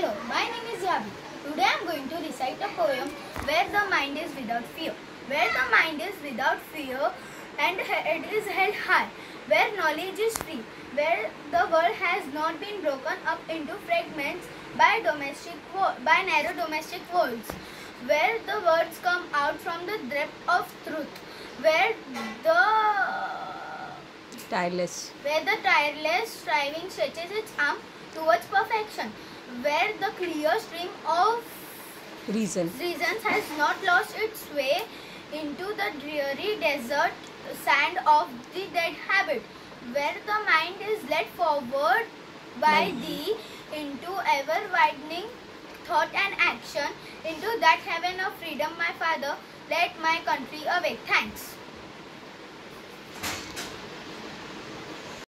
Hello, my name is Yaahvi. Today I am going to recite a poem where the mind is without fear. Where the mind is without fear and head is held high. Where knowledge is free. Where the world has not been broken up into fragments by domestic by narrow domestic walls. Where the words come out from the depth of truth. Where the tireless where the tireless striving stretches its arm towards perfection, where the clear stream of reason reasons has not lost its way into the dreary desert sand of the dead habit, where the mind is led forward by By thee into ever widening thought and action, into that heaven of freedom, my Father, let my country awake. Thanks.